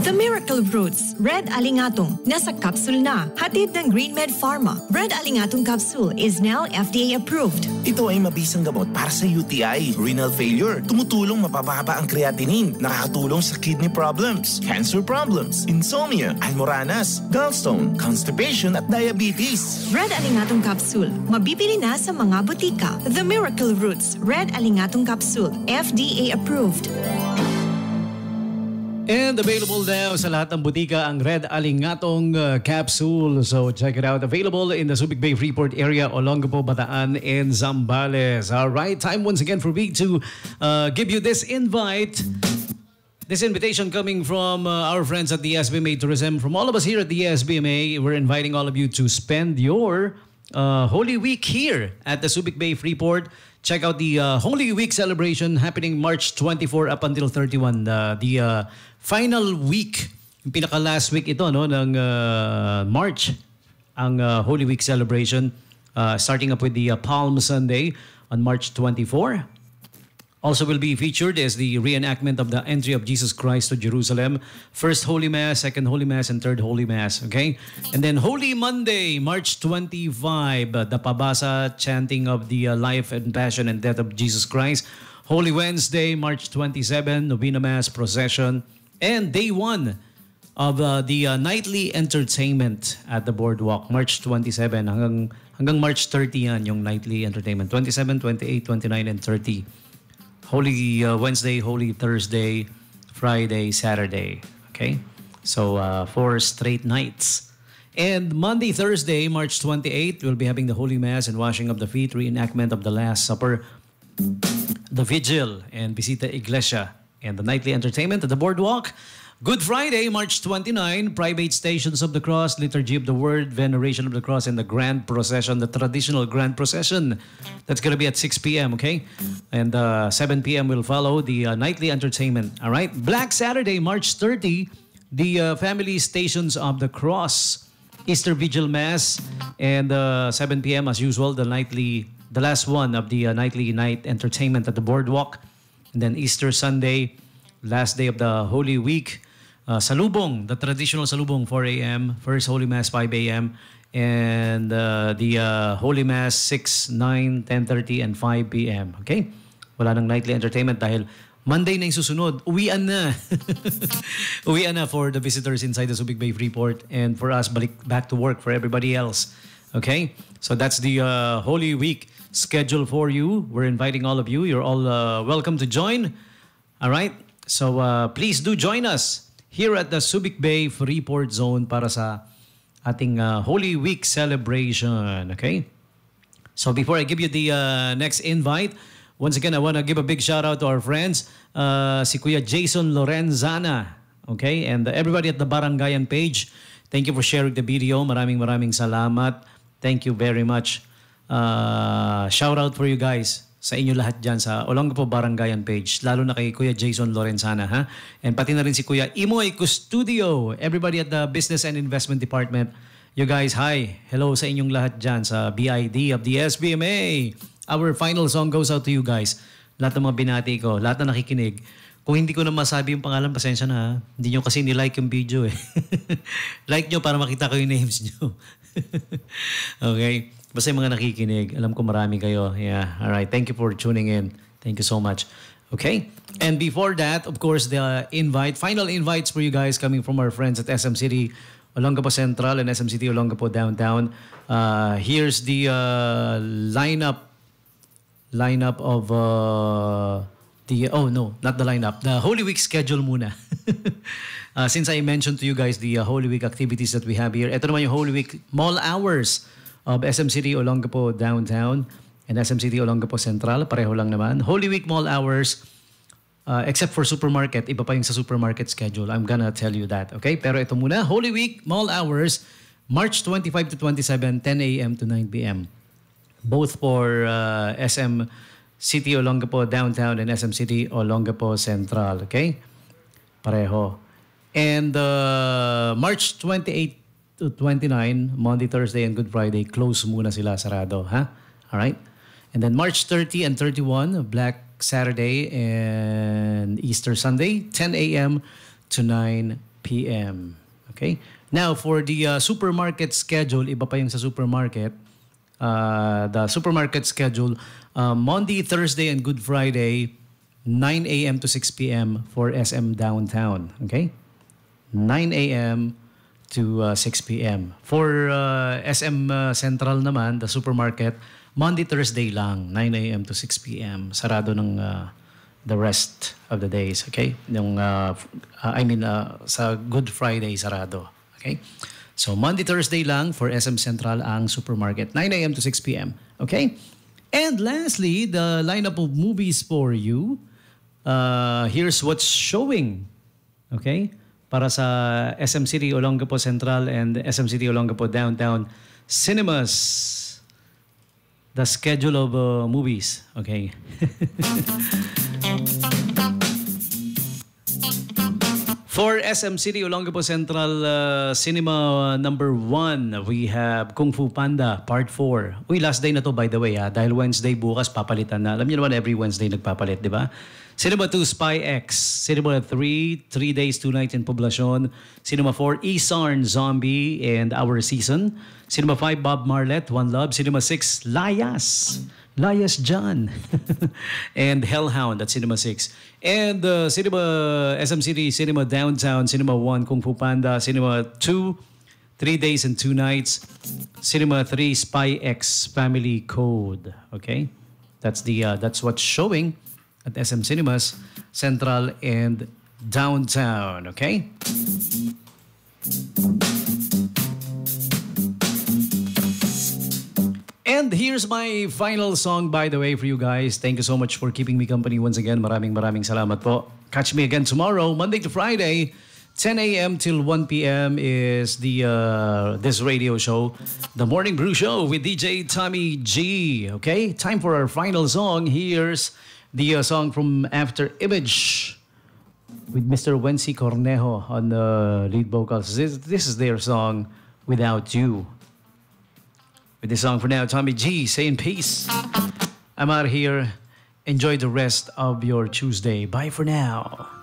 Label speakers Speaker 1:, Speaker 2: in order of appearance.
Speaker 1: The Miracle Roots Red Alingatong nasa capsule na. Hatid ng GreenMed Pharma. Red Alingatong capsule is now FDA approved.
Speaker 2: Ito ay mabisang gamot para sa UTI, renal failure. Tumutulong mapapaba ang creatinine. Nakakatulong sa kidney problems, cancer problems, insomnia, almoranas, gallstone, constipation at diabetes.
Speaker 1: Red Alingatong capsule. Mabibili na sa mga butika. The Miracle Roots Red Alingatong capsule. FDA approved.
Speaker 3: And available now sa lahat ng butika ang Red Alingatong uh, capsule. So check it out. Available in the Subic Bay Freeport area, Olongapo, Bataan, and Zambales. All right, time once again for me to uh, give you this invite. This invitation coming from uh, our friends at the SBMA Tourism. From all of us here at the SBMA, we're inviting all of you to spend your uh, Holy Week here at the Subic Bay Freeport. Check out the uh, Holy Week celebration happening March 24 up until 31. Uh, the uh, final week, yung pinaka last week ito no ng uh, March ang uh, Holy Week celebration uh, starting up with the uh, Palm Sunday on March 24. Also will be featured is the reenactment of the entry of Jesus Christ to Jerusalem. First Holy Mass, Second Holy Mass, and Third Holy Mass. Okay? And then Holy Monday, March 25, uh, the pabasa chanting of the uh, life and passion and death of Jesus Christ. Holy Wednesday, March 27, Novena Mass procession. And day one of uh, the uh, nightly entertainment at the boardwalk, March 27 hanggang hanggang March 30 yan yung nightly entertainment. 27, 28, 29, and 30. Holy uh, Wednesday, Holy Thursday, Friday, Saturday. Okay? So, uh, four straight nights. And Monday, Thursday, March 28, we'll be having the Holy Mass and washing of the feet, reenactment of the Last Supper, the Vigil, and Visita Iglesia, and the nightly entertainment at the Boardwalk. Good Friday, March 29, private stations of the cross, liturgy of the word, veneration of the cross, and the grand procession, the traditional grand procession. That's going to be at 6 p.m., okay? And uh, 7 p.m. will follow the uh, nightly entertainment, all right? Black Saturday, March 30, the uh, family stations of the cross, Easter Vigil Mass, and uh, 7 p.m. as usual, the nightly, the last one of the uh, nightly night entertainment at the boardwalk. And then Easter Sunday, last day of the Holy Week, uh, Salubong, the traditional Salubong, 4 a.m., First Holy Mass, 5 a.m., and uh, the uh, Holy Mass, 6, 9, 10.30, and 5 p.m. Okay? Wala nang nightly entertainment dahil Monday na yung susunod. Uwian na. Uwian na for the visitors inside the Subic Bay Freeport and for us, balik back to work for everybody else. Okay? So that's the uh, Holy Week schedule for you. We're inviting all of you. You're all uh, welcome to join. All right? So uh, please do join us here at the Subic Bay Freeport Zone para sa ating uh, Holy Week celebration. Okay? So before I give you the uh, next invite, once again, I want to give a big shout out to our friends, uh, si Kuya Jason Lorenzana, okay? And uh, everybody at the Barangayan page, thank you for sharing the video. Maraming maraming salamat. Thank you very much. Uh, shout out for you guys sa inyo lahat dyan sa Olongapo Barangayan page. Lalo na kay Kuya Jason Lorenzana, ha? And pati na rin si Kuya Imoy Custudio. Everybody at the Business and Investment Department. You guys, hi. Hello sa inyong lahat dyan sa BID of the SBMA. Our final song goes out to you guys. Lahat ng mga binati ko, lahat na nakikinig. Kung hindi ko na masabi yung pangalan, pasensya na ha. Hindi nyo kasi ni-like yung video eh. like nyo para makita ko yung names nyo. okay? Basta yung mga nakikinig, alam ko marami kayo. Yeah, all right. Thank you for tuning in. Thank you so much. Okay? And before that, of course, the invite, final invites for you guys coming from our friends at SM City, Olongapo Central and SM City Olongapo Downtown. Uh, here's the uh, lineup lineup of uh, the oh no, not the lineup. The Holy Week schedule muna. uh, since I mentioned to you guys the uh, Holy Week activities that we have here. Ito naman yung Holy Week mall hours of SM City Olongapo Downtown and SM City Olongapo Central. Pareho lang naman. Holy Week mall hours uh, except for supermarket, iba pa yung sa supermarket schedule. I'm gonna tell you that. Okay? Pero ito muna, Holy Week mall hours March 25 to 27, 10 a.m. to 9 p.m both for uh, SM Olongapo Downtown and SM City Olongapo Central. Okay? Pareho. And uh, March 28 to 29, Monday, Thursday, and Good Friday, close muna sila, sarado. Ha? Huh? Alright? And then March 30 and 31, Black Saturday and Easter Sunday, 10 a.m. to 9 p.m. p.m. Okay? Now, for the uh, supermarket schedule, iba pa yung sa supermarket. Uh, the supermarket schedule, uh, Monday, Thursday, and Good Friday, 9 a.m. to 6 p.m. for SM Downtown. Okay? 9 a.m. to uh, 6 p.m. For uh, SM uh, Central naman, the supermarket, Monday, Thursday lang, 9 a.m. to 6 p.m. Sarado ng uh, the rest of the days, okay? Yung, uh, uh, I mean, uh, sa Good Friday, sarado, okay? So, Monday, Thursday lang for SM Central ang supermarket, 9 a.m. to 6 p.m., okay? And lastly, the lineup of movies for you. Uh, here's what's showing, okay? Para sa SM City Olongapo Central and SM City Olongapo Downtown Cinemas. The schedule of uh, movies, okay? For SM City Olongapo Central uh, Cinema uh, number 1, we have Kung Fu Panda Part 4. Uy, last day na to by the way ha. Dahil Wednesday bukas papalitan na. Alam niyo naman every Wednesday nagpapalit, di ba? Cinema 2 Spy X. Cinema 3, 3 Days, 2 Nights in Poblacion. Cinema 4 Isarn Zombie and Our Season. Cinema 5 Bob Marlett, One Love. Cinema 6 Layas. Layas John. and Hellhound at Cinema 6. And uh, Cinema SM City, Cinema Downtown, Cinema 1 Kung Fu Panda, Cinema 2 Three Days and Two Nights, Cinema 3 Spy X Family Code. Okay? That's the uh, that's what's showing at SM Cinemas Central and Downtown, okay? And here's my final song, by the way, for you guys. Thank you so much for keeping me company once again. Maraming maraming salamat po. Catch me again tomorrow, Monday to Friday, 10 a.m. till 1 p.m. is the uh, this radio show, The Morning Brew Show with DJ Tommy G. Okay, time for our final song. Here's the uh, song from After Image with Mr. Wency Cornejo on the lead vocals. This, this is their song, Without You. With this song for now, Tommy G saying peace. I'm out here. Enjoy the rest of your Tuesday. Bye for now.